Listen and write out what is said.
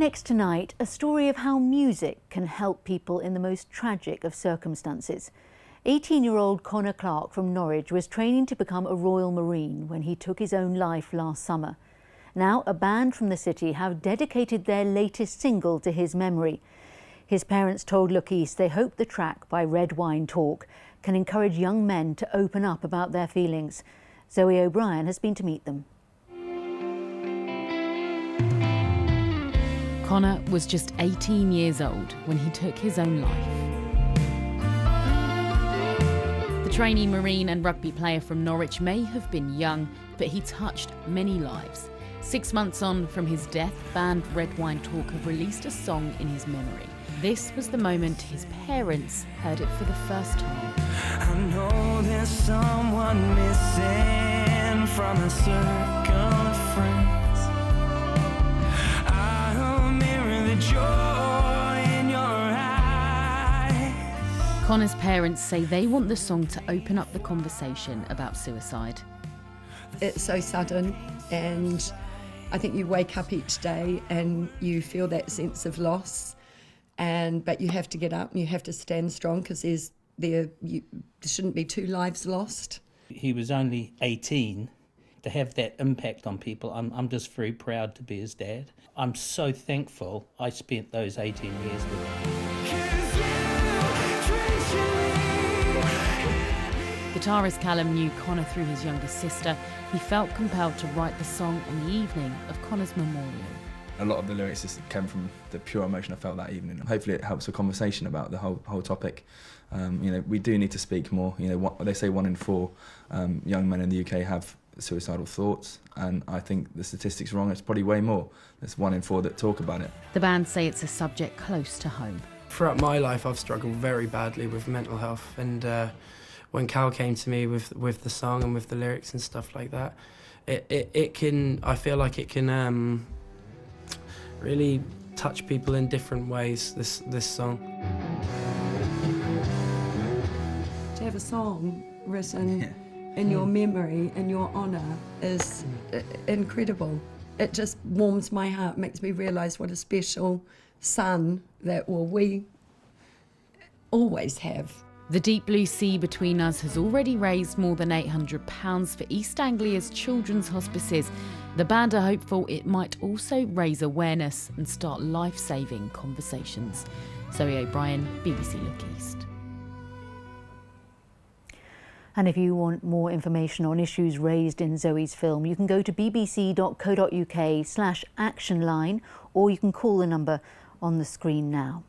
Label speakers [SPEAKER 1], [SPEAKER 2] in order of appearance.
[SPEAKER 1] Next tonight, a story of how music can help people in the most tragic of circumstances. 18 year old Connor Clarke from Norwich was training to become a Royal Marine when he took his own life last summer. Now, a band from the city have dedicated their latest single to his memory. His parents told Look East they hope the track by Red Wine Talk can encourage young men to open up about their feelings. Zoe O'Brien has been to meet them.
[SPEAKER 2] Connor was just 18 years old when he took his own life. The trainee Marine and rugby player from Norwich may have been young, but he touched many lives. Six months on from his death, band Red Wine Talk have released a song in his memory. This was the moment his parents heard it for the first time.
[SPEAKER 3] I know there's someone missing from a circle of friends.
[SPEAKER 2] Connor's parents say they want the song to open up the conversation about suicide.
[SPEAKER 4] It's so sudden, and I think you wake up each day and you feel that sense of loss, and but you have to get up and you have to stand strong because there's there you, there shouldn't be two lives lost.
[SPEAKER 5] He was only 18 to have that impact on people. I'm, I'm just very proud to be his dad. I'm so thankful I spent those 18 years with him.
[SPEAKER 2] Guitarist Callum knew Connor through his younger sister. He felt compelled to write the song on the evening of Connor's memorial.
[SPEAKER 6] A lot of the lyrics just came from the pure emotion I felt that evening. Hopefully, it helps a conversation about the whole whole topic. Um, you know, we do need to speak more. You know, what, they say one in four um, young men in the UK have suicidal thoughts, and I think the statistics wrong. It's probably way more. There's one in four that talk about it.
[SPEAKER 2] The band say it's a subject close to home.
[SPEAKER 7] Throughout my life, I've struggled very badly with mental health, and. Uh, when Cal came to me with with the song and with the lyrics and stuff like that, it it, it can I feel like it can um, really touch people in different ways. This this song.
[SPEAKER 4] To have a song written yeah. in your memory, in your honour, is incredible. It just warms my heart, makes me realise what a special son that well we always have.
[SPEAKER 2] The deep blue sea between us has already raised more than £800 for East Anglia's children's hospices. The band are hopeful it might also raise awareness and start life saving conversations. Zoe O'Brien, BBC Look East.
[SPEAKER 1] And if you want more information on issues raised in Zoe's film, you can go to bbc.co.uk slash action line or you can call the number on the screen now.